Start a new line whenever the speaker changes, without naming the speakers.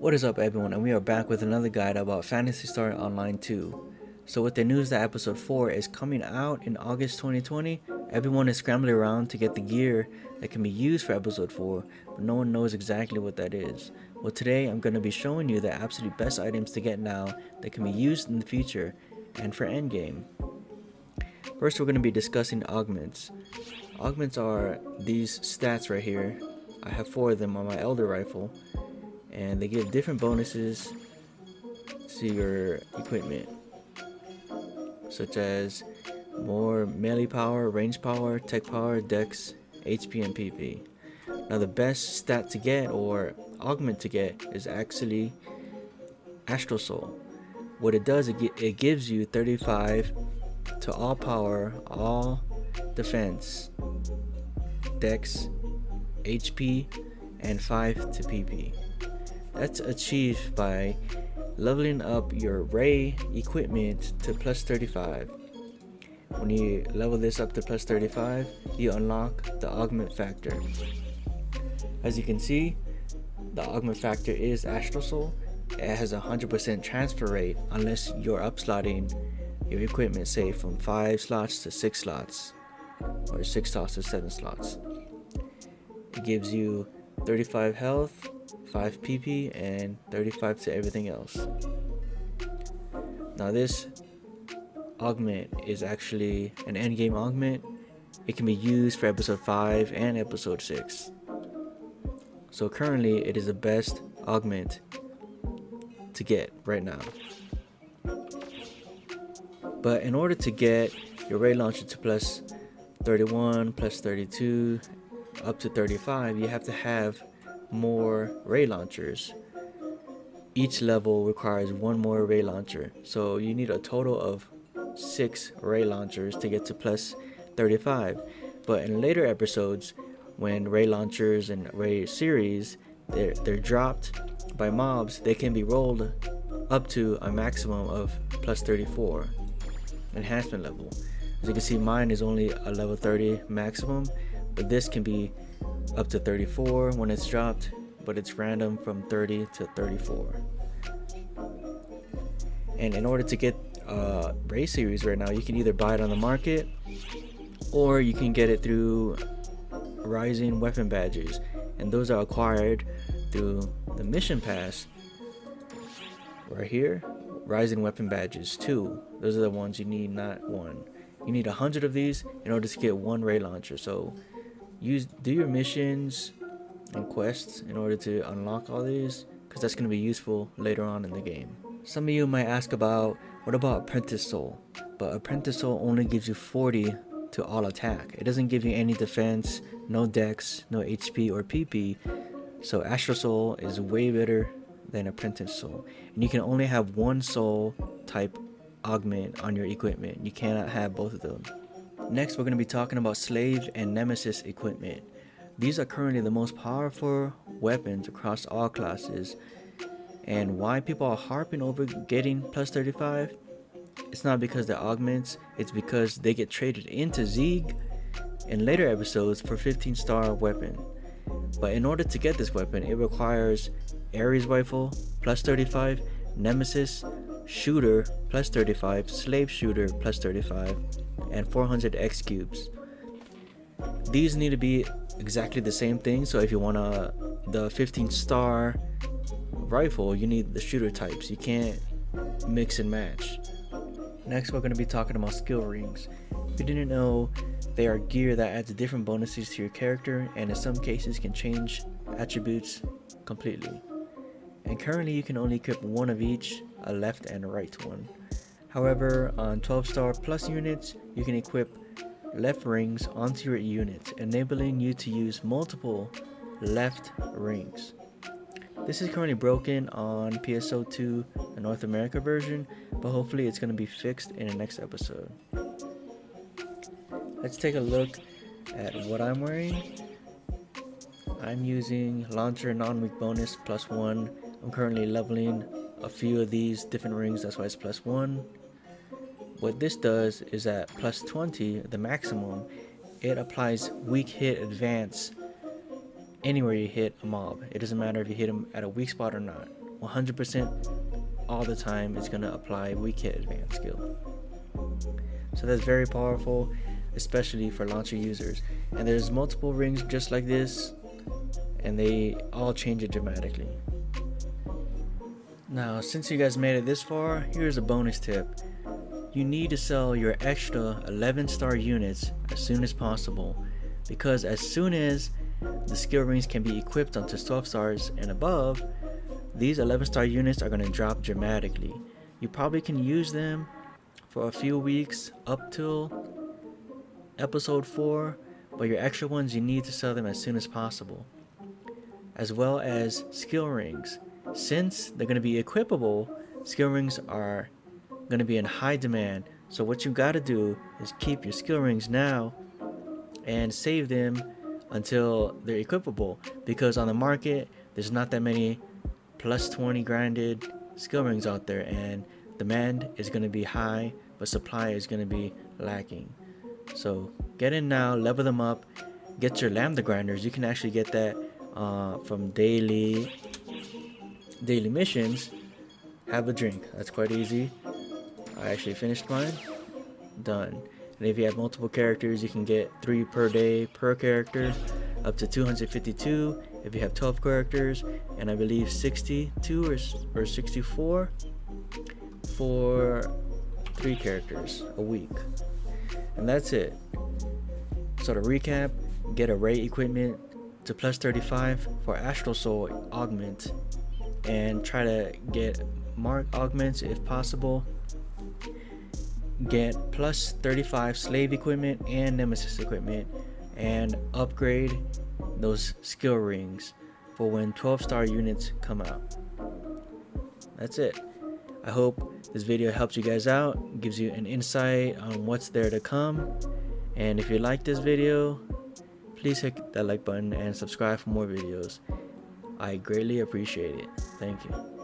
What is up everyone and we are back with another guide about Phantasy Star Online 2. So with the news that episode 4 is coming out in August 2020, everyone is scrambling around to get the gear that can be used for episode 4, but no one knows exactly what that is. Well today I'm going to be showing you the absolute best items to get now that can be used in the future and for endgame. First we're going to be discussing augments. Augments are these stats right here. I have four of them on my Elder Rifle and they give different bonuses to your equipment such as more melee power, range power, tech power, dex, HP, and PP. Now the best stat to get or augment to get is actually Astral Soul. What it does, it, it gives you 35 to all power, all defense, dex, HP, and 5 to PP. That's achieved by leveling up your ray equipment to plus 35. When you level this up to plus 35, you unlock the augment factor. As you can see, the augment factor is Astral Soul. It has a 100% transfer rate unless you're upslotting your equipment say from 5 slots to 6 slots or 6 slots to 7 slots. It gives you 35 health, 5 PP, and 35 to everything else. Now this augment is actually an endgame augment. It can be used for episode 5 and episode 6. So currently it is the best augment to get right now. But in order to get your ray launcher to plus 31, plus 32, up to 35, you have to have more ray launchers. Each level requires one more ray launcher, so you need a total of six ray launchers to get to plus 35. But in later episodes, when ray launchers and ray series they're, they're dropped by mobs, they can be rolled up to a maximum of plus 34 enhancement level. As you can see, mine is only a level 30 maximum, this can be up to 34 when it's dropped, but it's random from 30 to 34. And in order to get uh, Ray series right now, you can either buy it on the market or you can get it through Rising Weapon Badges, and those are acquired through the Mission Pass right here. Rising Weapon Badges 2. Those are the ones you need, not one. You need a hundred of these in order to get one ray launcher. So use do your missions and quests in order to unlock all these because that's going to be useful later on in the game. Some of you might ask about what about Apprentice Soul? But Apprentice Soul only gives you 40 to all attack. It doesn't give you any defense, no dex, no HP or PP. So Astral Soul is way better than Apprentice Soul. And you can only have one soul type augment on your equipment. You cannot have both of them. Next, we're going to be talking about Slave and Nemesis equipment. These are currently the most powerful weapons across all classes. And why people are harping over getting plus 35? It's not because they're augments, it's because they get traded into Zeeg in later episodes for 15 star weapon. But in order to get this weapon, it requires Ares rifle plus 35, Nemesis, shooter plus 35, slave shooter plus 35, and 400 X cubes. These need to be exactly the same thing. So if you want a the 15 star rifle, you need the shooter types. You can't mix and match. Next, we're going to be talking about skill rings. If you didn't know, they are gear that adds different bonuses to your character and in some cases can change attributes completely. And currently you can only equip one of each, a left and right one. However, on 12 star plus units, you can equip left rings onto your unit, enabling you to use multiple left rings. This is currently broken on PSO2, the North America version, but hopefully it's going to be fixed in the next episode. Let's take a look at what I'm wearing. I'm using Launcher non-weak bonus plus 1. I'm currently leveling a few of these different rings, that's why it's plus 1. What this does is at plus 20, the maximum, it applies weak hit advance anywhere you hit a mob. It doesn't matter if you hit them at a weak spot or not. 100% all the time it's going to apply weak hit advance skill. So that's very powerful, especially for launcher users. And there's multiple rings just like this, and they all change it dramatically. Now, since you guys made it this far, here's a bonus tip. You need to sell your extra 11 star units as soon as possible because as soon as the skill rings can be equipped onto 12 stars and above, these 11 star units are going to drop dramatically. You probably can use them for a few weeks up till episode 4, but your extra ones you need to sell them as soon as possible. As well as skill rings. Since they're going to be equipable, skill rings are going to be in high demand. So what you got to do is keep your skill rings now and save them until they're equipable. Because on the market there's not that many plus 20 grinded skill rings out there and demand is going to be high but supply is going to be lacking. So get in now level them up get your lambda grinders. You can actually get that uh, from daily daily missions have a drink. That's quite easy. I actually finished mine. Done. And if you have multiple characters, you can get 3 per day per character, up to 252 if you have 12 characters, and I believe 62 or, or 64 for 3 characters a week. And that's it. So to recap, get array equipment to plus 35 for Astral Soul augment, and try to get mark augments if possible get plus 35 slave equipment and nemesis equipment and upgrade those skill rings for when 12 star units come out. That's it. I hope this video helps you guys out, gives you an insight on what's there to come. And if you like this video, please hit that like button and subscribe for more videos. I greatly appreciate it. Thank you.